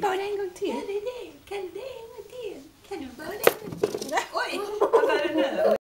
bảo tar det en gång